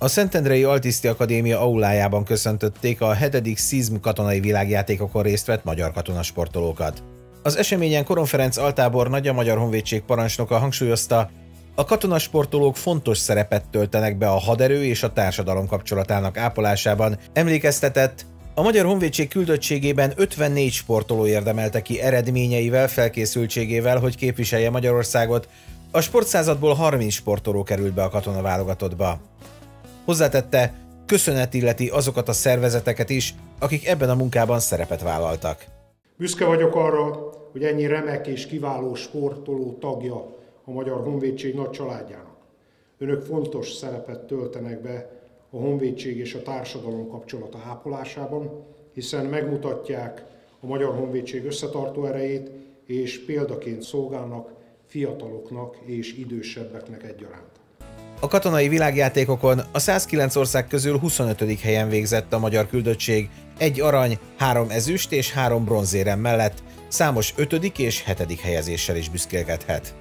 A Szentendrei Altiszti Akadémia aulájában köszöntötték a 7. Szizm katonai világjátékokon részt vett magyar katonasportolókat. Az eseményen Koron Ferenc Altábor Nagy a Magyar Honvédség parancsnoka hangsúlyozta, a katonasportolók fontos szerepet töltenek be a haderő és a társadalom kapcsolatának ápolásában, emlékeztetett, a Magyar Honvédség küldöttségében 54 sportoló érdemelte ki eredményeivel, felkészültségével, hogy képviselje Magyarországot, a sportszázadból 30 sportoló került be a katona válogatottba. Hozzátette, köszönet illeti azokat a szervezeteket is, akik ebben a munkában szerepet vállaltak. Büszke vagyok arra, hogy ennyi remek és kiváló sportoló tagja a Magyar Honvédség nagy családjának. Önök fontos szerepet töltenek be a honvédség és a társadalom kapcsolata ápolásában, hiszen megmutatják a Magyar Honvédség összetartó erejét, és példaként szolgálnak fiataloknak és idősebbeknek egyaránt. A katonai világjátékokon a 109 ország közül 25. helyen végzett a magyar küldöttség, egy arany, három ezüst és három bronzérem mellett számos 5. és 7. helyezéssel is büszkélkedhet.